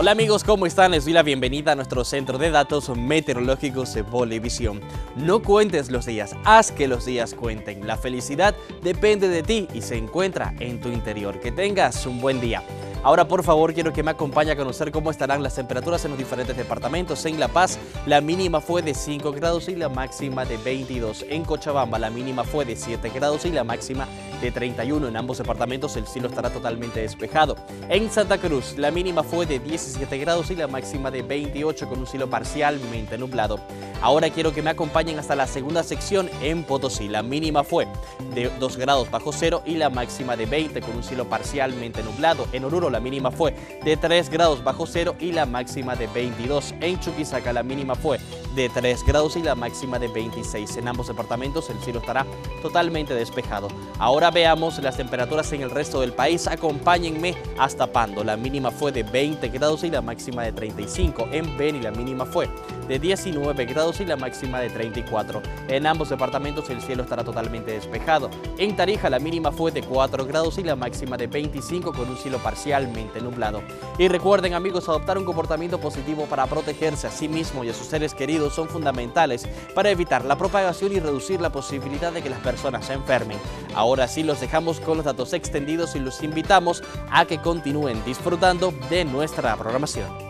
Hola amigos, ¿cómo están? Les doy la bienvenida a nuestro centro de datos meteorológicos de Bolivisión. No cuentes los días, haz que los días cuenten. La felicidad depende de ti y se encuentra en tu interior. Que tengas un buen día. Ahora, por favor, quiero que me acompañe a conocer cómo estarán las temperaturas en los diferentes departamentos. En La Paz, la mínima fue de 5 grados y la máxima de 22. En Cochabamba, la mínima fue de 7 grados y la máxima de 31. En ambos departamentos, el cielo estará totalmente despejado. En Santa Cruz, la mínima fue de 17 grados y la máxima de 28 con un cielo parcialmente nublado. Ahora quiero que me acompañen hasta la segunda sección en Potosí. La mínima fue de 2 grados bajo cero y la máxima de 20 con un cielo parcialmente nublado. En Oruro la mínima fue de 3 grados bajo cero y la máxima de 22. En Chuquisaca la mínima fue de 3 grados y la máxima de 26. En ambos departamentos el cielo estará totalmente despejado. Ahora veamos las temperaturas en el resto del país. Acompáñenme hasta Pando. La mínima fue de 20 grados y la máxima de 35. En Beni la mínima fue de 19 grados y la máxima de 34. En ambos departamentos el cielo estará totalmente despejado. En Tarija la mínima fue de 4 grados y la máxima de 25 con un cielo nublado. Y recuerden amigos, adoptar un comportamiento positivo para protegerse a sí mismo y a sus seres queridos son fundamentales para evitar la propagación y reducir la posibilidad de que las personas se enfermen. Ahora sí los dejamos con los datos extendidos y los invitamos a que continúen disfrutando de nuestra programación.